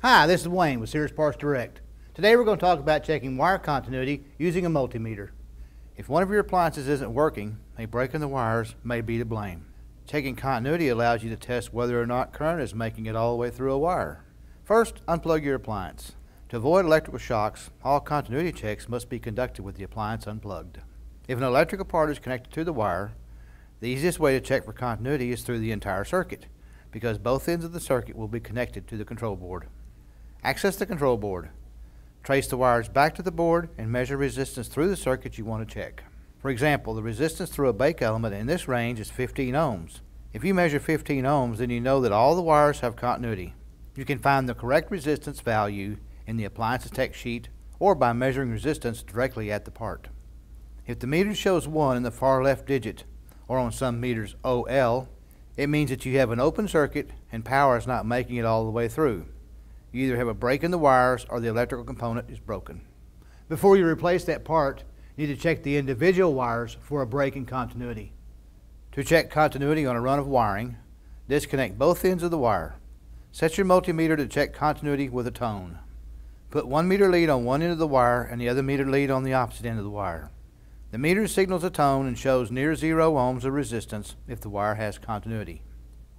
Hi, this is Wayne with Sears Parts Direct. Today we're going to talk about checking wire continuity using a multimeter. If one of your appliances isn't working, a break in the wires may be to blame. Checking continuity allows you to test whether or not current is making it all the way through a wire. First, unplug your appliance. To avoid electrical shocks, all continuity checks must be conducted with the appliance unplugged. If an electrical part is connected to the wire, the easiest way to check for continuity is through the entire circuit, because both ends of the circuit will be connected to the control board. Access the control board. Trace the wires back to the board and measure resistance through the circuit you want to check. For example, the resistance through a bake element in this range is 15 ohms. If you measure 15 ohms, then you know that all the wires have continuity. You can find the correct resistance value in the appliances tech sheet or by measuring resistance directly at the part. If the meter shows 1 in the far left digit, or on some meters OL, it means that you have an open circuit and power is not making it all the way through. You either have a break in the wires or the electrical component is broken. Before you replace that part, you need to check the individual wires for a break in continuity. To check continuity on a run of wiring, disconnect both ends of the wire. Set your multimeter to check continuity with a tone. Put one meter lead on one end of the wire and the other meter lead on the opposite end of the wire. The meter signals a tone and shows near zero ohms of resistance if the wire has continuity.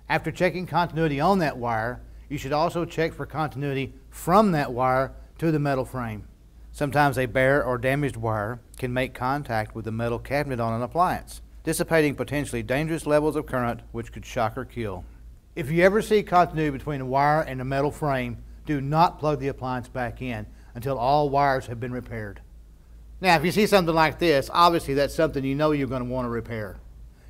After checking continuity on that wire, you should also check for continuity from that wire to the metal frame. Sometimes a bare or damaged wire can make contact with the metal cabinet on an appliance, dissipating potentially dangerous levels of current which could shock or kill. If you ever see continuity between a wire and a metal frame, do not plug the appliance back in until all wires have been repaired. Now, if you see something like this, obviously that's something you know you're going to want to repair.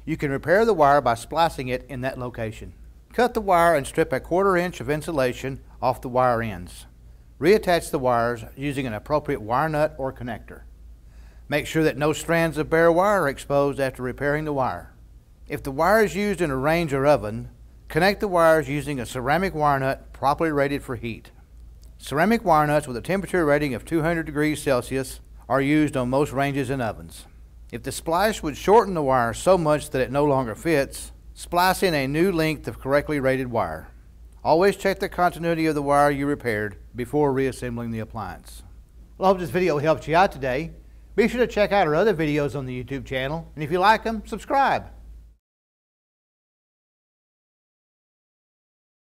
You can repair the wire by splicing it in that location. Cut the wire and strip a quarter inch of insulation off the wire ends. Reattach the wires using an appropriate wire nut or connector. Make sure that no strands of bare wire are exposed after repairing the wire. If the wire is used in a range or oven, Connect the wires using a ceramic wire nut properly rated for heat. Ceramic wire nuts with a temperature rating of 200 degrees Celsius are used on most ranges and ovens. If the splice would shorten the wire so much that it no longer fits, splice in a new length of correctly rated wire. Always check the continuity of the wire you repaired before reassembling the appliance. Well, I hope this video helped you out today. Be sure to check out our other videos on the YouTube channel, and if you like them, subscribe.